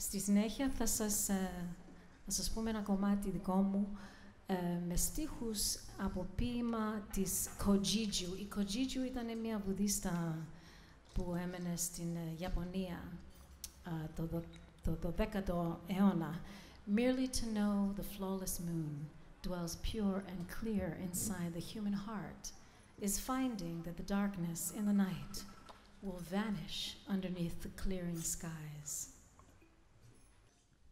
Στη συνέχεια θα σας, ε, θα σας πούμε ένα κομμάτι δικό μου ε, με στίχους από ποίημα της Kojiju. Η Kojiju ήταν μια βουδίστα που έμενε στην ε, Ιαπωνία το, το, το 10ο αιώνα. Merely to know the flawless moon dwells pure and clear inside the human heart is finding that the darkness in the night will vanish underneath the clearing skies.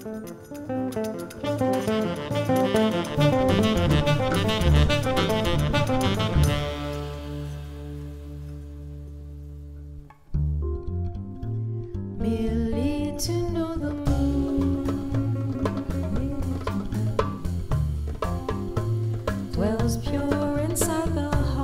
Merely to know the moon pure inside the heart.